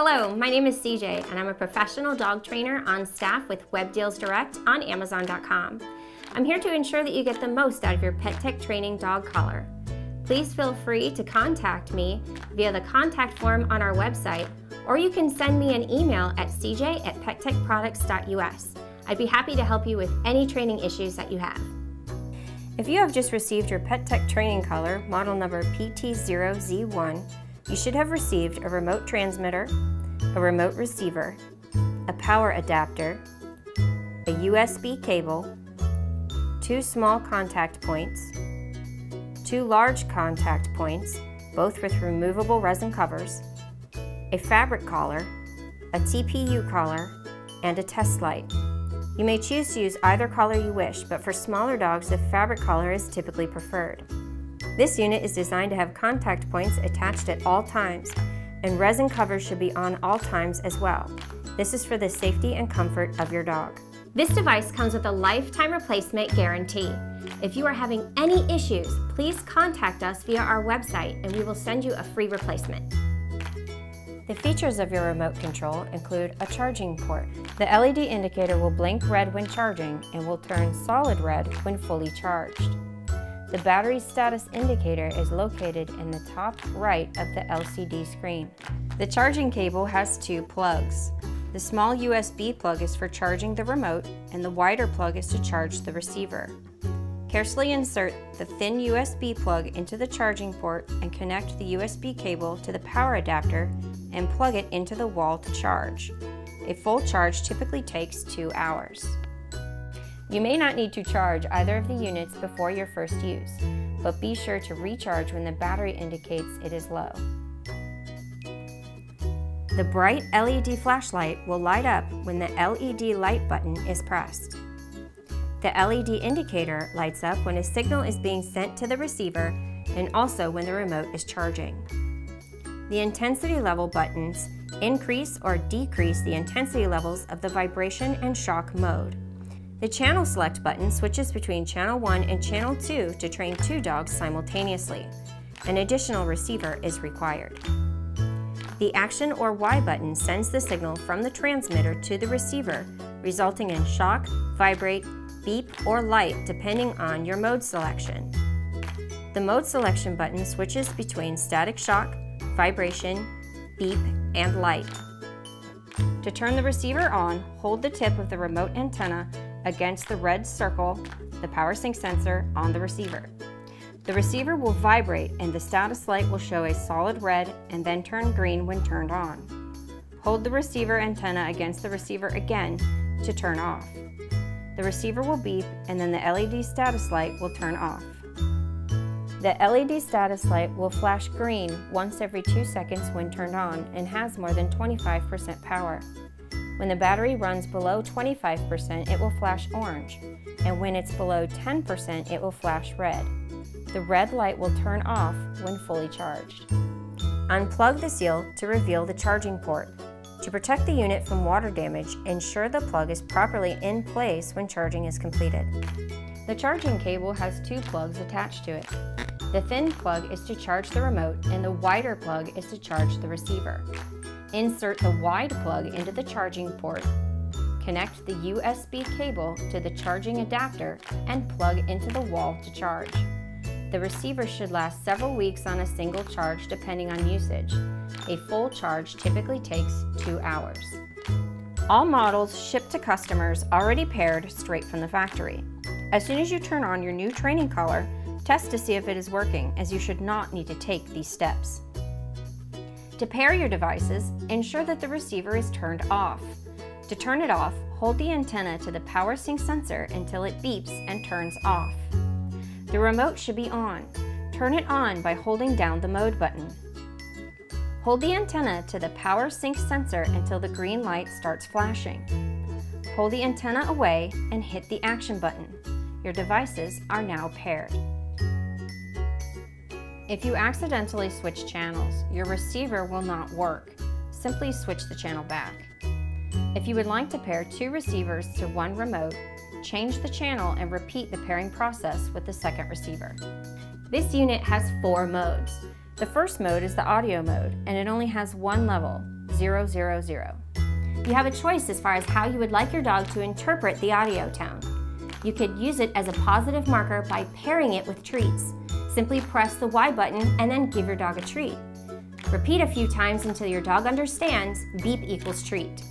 Hello, my name is CJ and I'm a professional dog trainer on staff with Web Deals Direct on Amazon.com. I'm here to ensure that you get the most out of your pet tech training dog collar. Please feel free to contact me via the contact form on our website, or you can send me an email at cj at pettechproducts.us. I'd be happy to help you with any training issues that you have. If you have just received your Pet Tech training collar, model number PT0Z1, you should have received a remote transmitter, a remote receiver, a power adapter, a USB cable, two small contact points, two large contact points, both with removable resin covers, a fabric collar, a TPU collar, and a test light. You may choose to use either collar you wish, but for smaller dogs, the fabric collar is typically preferred. This unit is designed to have contact points attached at all times, and resin covers should be on all times as well. This is for the safety and comfort of your dog. This device comes with a lifetime replacement guarantee. If you are having any issues, please contact us via our website and we will send you a free replacement. The features of your remote control include a charging port. The LED indicator will blink red when charging and will turn solid red when fully charged. The battery status indicator is located in the top right of the LCD screen. The charging cable has two plugs. The small USB plug is for charging the remote and the wider plug is to charge the receiver. Carefully insert the thin USB plug into the charging port and connect the USB cable to the power adapter and plug it into the wall to charge. A full charge typically takes two hours. You may not need to charge either of the units before your first use, but be sure to recharge when the battery indicates it is low. The bright LED flashlight will light up when the LED light button is pressed. The LED indicator lights up when a signal is being sent to the receiver and also when the remote is charging. The intensity level buttons increase or decrease the intensity levels of the vibration and shock mode. The Channel Select button switches between Channel 1 and Channel 2 to train two dogs simultaneously. An additional receiver is required. The Action or Y button sends the signal from the transmitter to the receiver, resulting in shock, vibrate, beep, or light depending on your mode selection. The mode selection button switches between static shock, vibration, beep, and light. To turn the receiver on, hold the tip of the remote antenna against the red circle, the power sync sensor, on the receiver. The receiver will vibrate and the status light will show a solid red and then turn green when turned on. Hold the receiver antenna against the receiver again to turn off. The receiver will beep and then the LED status light will turn off. The LED status light will flash green once every two seconds when turned on and has more than 25% power. When the battery runs below 25%, it will flash orange, and when it's below 10%, it will flash red. The red light will turn off when fully charged. Unplug the seal to reveal the charging port. To protect the unit from water damage, ensure the plug is properly in place when charging is completed. The charging cable has two plugs attached to it. The thin plug is to charge the remote and the wider plug is to charge the receiver. Insert the wide plug into the charging port, connect the USB cable to the charging adapter, and plug into the wall to charge. The receiver should last several weeks on a single charge depending on usage. A full charge typically takes two hours. All models ship to customers already paired straight from the factory. As soon as you turn on your new training collar, test to see if it is working as you should not need to take these steps. To pair your devices, ensure that the receiver is turned off. To turn it off, hold the antenna to the power sync sensor until it beeps and turns off. The remote should be on. Turn it on by holding down the mode button. Hold the antenna to the power sync sensor until the green light starts flashing. Pull the antenna away and hit the action button. Your devices are now paired. If you accidentally switch channels, your receiver will not work. Simply switch the channel back. If you would like to pair two receivers to one remote, change the channel and repeat the pairing process with the second receiver. This unit has four modes. The first mode is the audio mode, and it only has one level, 000. You have a choice as far as how you would like your dog to interpret the audio tone. You could use it as a positive marker by pairing it with treats. Simply press the Y button and then give your dog a treat. Repeat a few times until your dog understands beep equals treat.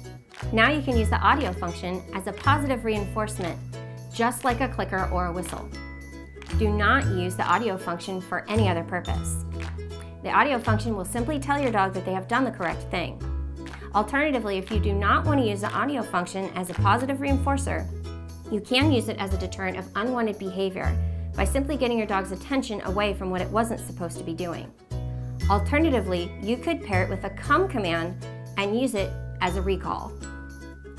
Now you can use the audio function as a positive reinforcement, just like a clicker or a whistle. Do not use the audio function for any other purpose. The audio function will simply tell your dog that they have done the correct thing. Alternatively, if you do not want to use the audio function as a positive reinforcer, you can use it as a deterrent of unwanted behavior by simply getting your dog's attention away from what it wasn't supposed to be doing. Alternatively, you could pair it with a come command and use it as a recall.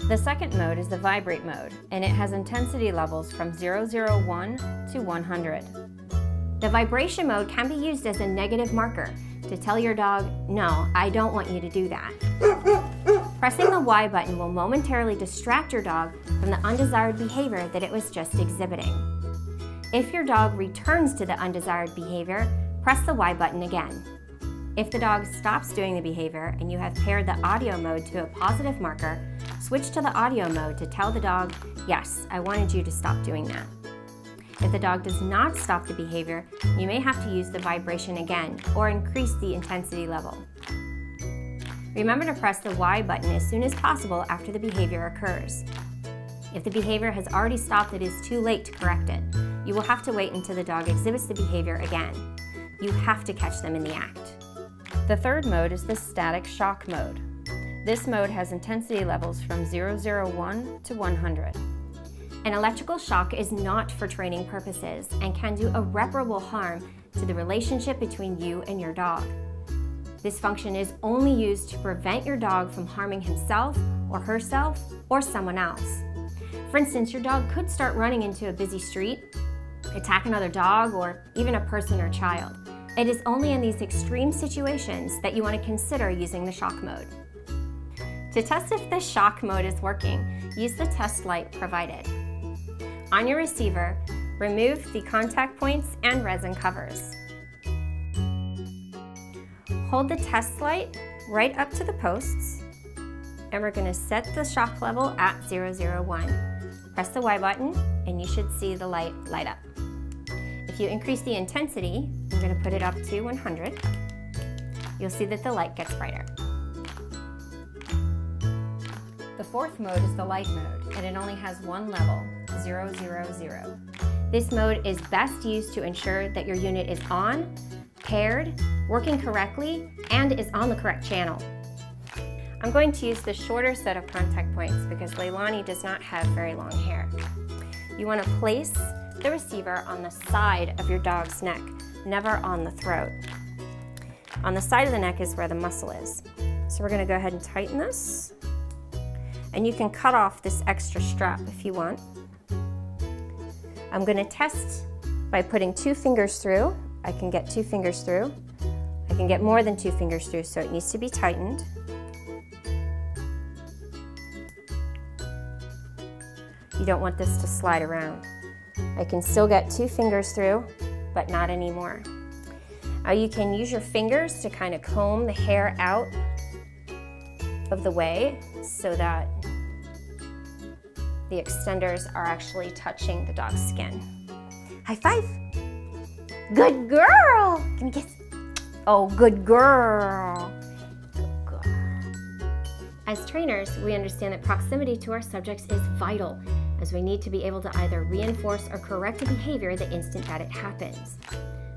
The second mode is the vibrate mode, and it has intensity levels from 001 to 100. The vibration mode can be used as a negative marker to tell your dog, no, I don't want you to do that. Pressing the Y button will momentarily distract your dog from the undesired behavior that it was just exhibiting. If your dog returns to the undesired behavior, press the Y button again. If the dog stops doing the behavior and you have paired the audio mode to a positive marker, switch to the audio mode to tell the dog, yes, I wanted you to stop doing that. If the dog does not stop the behavior, you may have to use the vibration again or increase the intensity level. Remember to press the Y button as soon as possible after the behavior occurs. If the behavior has already stopped, it is too late to correct it. You will have to wait until the dog exhibits the behavior again. You have to catch them in the act. The third mode is the static shock mode. This mode has intensity levels from 001 to 100. An electrical shock is not for training purposes and can do irreparable harm to the relationship between you and your dog. This function is only used to prevent your dog from harming himself or herself or someone else. For instance, your dog could start running into a busy street, attack another dog, or even a person or child. It is only in these extreme situations that you want to consider using the shock mode. To test if the shock mode is working, use the test light provided. On your receiver, remove the contact points and resin covers. Hold the test light right up to the posts, and we're going to set the shock level at 001. Press the Y button, and you should see the light light up. If you increase the intensity, I'm going to put it up to 100, you'll see that the light gets brighter. The fourth mode is the light mode, and it only has one level, 000. This mode is best used to ensure that your unit is on, paired, working correctly, and is on the correct channel. I'm going to use the shorter set of contact points because Leilani does not have very long hair. You want to place the receiver on the side of your dog's neck, never on the throat. On the side of the neck is where the muscle is. So we're gonna go ahead and tighten this. And you can cut off this extra strap if you want. I'm gonna test by putting two fingers through. I can get two fingers through. I can get more than two fingers through, so it needs to be tightened. You don't want this to slide around. I can still get two fingers through, but not anymore. Now you can use your fingers to kind of comb the hair out of the way so that the extenders are actually touching the dog's skin. High five. Good girl. Can you kiss? Oh, good girl. Good girl. As trainers, we understand that proximity to our subjects is vital as we need to be able to either reinforce or correct a behavior the instant that it happens.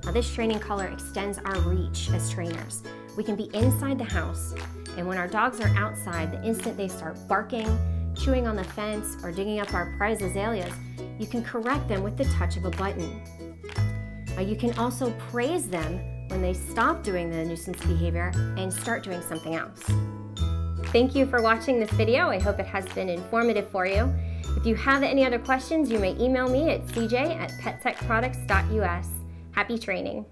Now this training collar extends our reach as trainers. We can be inside the house, and when our dogs are outside, the instant they start barking, chewing on the fence, or digging up our prize azaleas, you can correct them with the touch of a button. Now you can also praise them when they stop doing the nuisance behavior and start doing something else. Thank you for watching this video. I hope it has been informative for you. If you have any other questions, you may email me at cj at pettechproducts.us. Happy training!